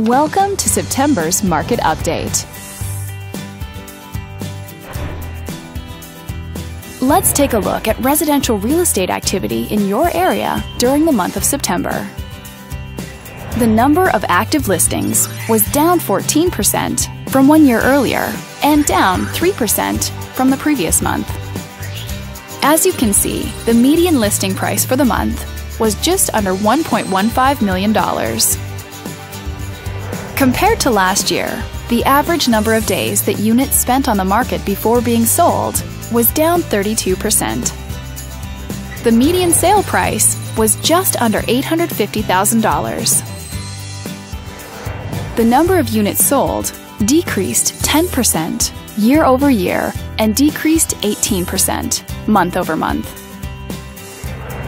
Welcome to September's market update. Let's take a look at residential real estate activity in your area during the month of September. The number of active listings was down 14% from one year earlier and down 3% from the previous month. As you can see, the median listing price for the month was just under $1.15 million. Compared to last year, the average number of days that units spent on the market before being sold was down 32%. The median sale price was just under $850,000. The number of units sold decreased 10% year over year and decreased 18% month over month.